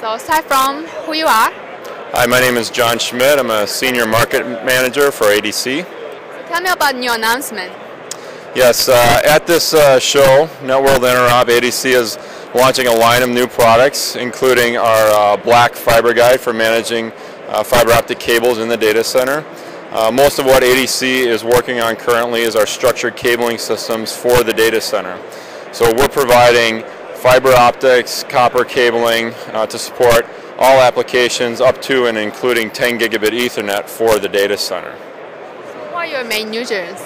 So aside from who you are, Hi, my name is John Schmidt. I'm a senior market manager for ADC. tell me about your announcement. Yes, uh, at this uh, show, Networld Interop, ADC is launching a line of new products, including our uh, black fiber guide for managing uh, fiber optic cables in the data center. Uh, most of what ADC is working on currently is our structured cabling systems for the data center. So we're providing fiber optics, copper cabling uh, to support all applications up to and including 10 gigabit Ethernet for the data center. Who are your main users?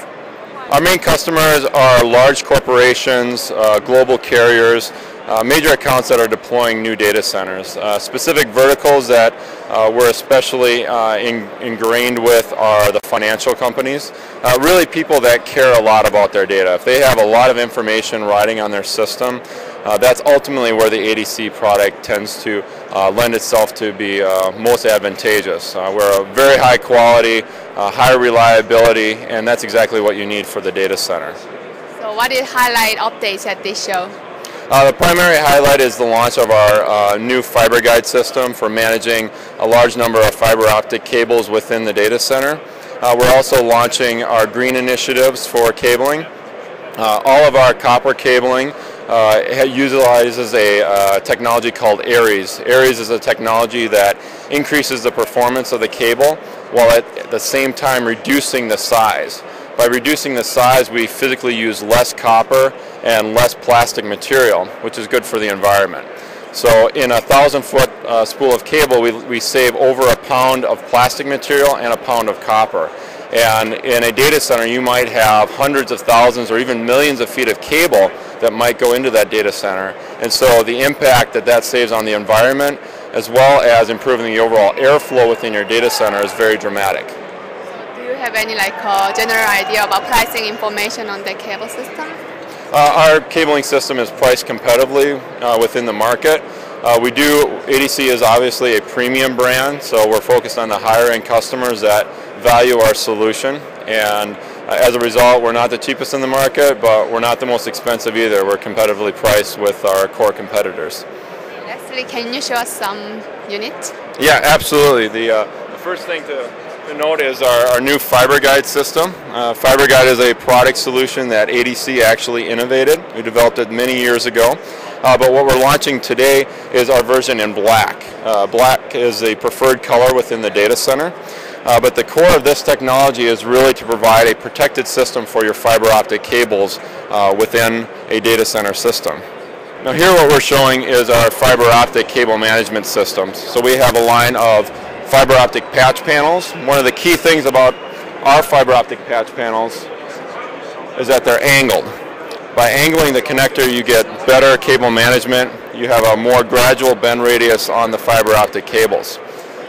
Our main customers are large corporations, uh, global carriers, uh, major accounts that are deploying new data centers. Uh, specific verticals that uh, we're especially uh, in, ingrained with are the financial companies. Uh, really people that care a lot about their data. If they have a lot of information riding on their system, uh, that's ultimately where the ADC product tends to uh, lend itself to be uh, most advantageous. Uh, we're a very high quality, uh, high reliability, and that's exactly what you need for the data center. So what is highlight updates at this show? Uh, the primary highlight is the launch of our uh, new fiber guide system for managing a large number of fiber optic cables within the data center. Uh, we're also launching our green initiatives for cabling. Uh, all of our copper cabling uh, utilizes a uh, technology called AirES. AirES is a technology that increases the performance of the cable while at the same time reducing the size. By reducing the size, we physically use less copper and less plastic material, which is good for the environment. So in a thousand foot uh, spool of cable, we, we save over a pound of plastic material and a pound of copper. And in a data center, you might have hundreds of thousands or even millions of feet of cable that might go into that data center. And so the impact that that saves on the environment, as well as improving the overall airflow within your data center is very dramatic. Do you have any like uh, general idea about pricing information on the cable system? Uh, our cabling system is priced competitively uh, within the market. Uh, we do, ADC is obviously a premium brand, so we're focused on the higher end customers that value our solution. And as a result, we're not the cheapest in the market, but we're not the most expensive either. We're competitively priced with our core competitors. Lastly, can you show us some units? Yeah, absolutely. The, uh, the first thing to, to note is our, our new Fiber Guide system. Uh, Fiber Guide is a product solution that ADC actually innovated. We developed it many years ago. Uh, but what we're launching today is our version in black. Uh, black is a preferred color within the data center. Uh, but the core of this technology is really to provide a protected system for your fiber optic cables uh, within a data center system. Now here what we're showing is our fiber optic cable management systems. So we have a line of fiber optic patch panels. One of the key things about our fiber optic patch panels is that they're angled. By angling the connector you get better cable management. You have a more gradual bend radius on the fiber optic cables.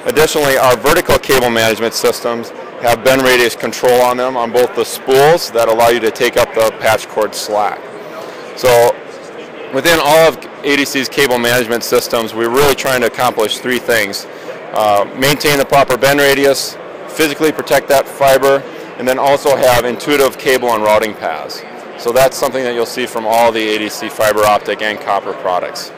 Additionally, our vertical cable management systems have bend radius control on them on both the spools that allow you to take up the patch cord slack. So within all of ADC's cable management systems, we're really trying to accomplish three things. Uh, maintain the proper bend radius, physically protect that fiber, and then also have intuitive cable and routing paths. So that's something that you'll see from all the ADC fiber optic and copper products.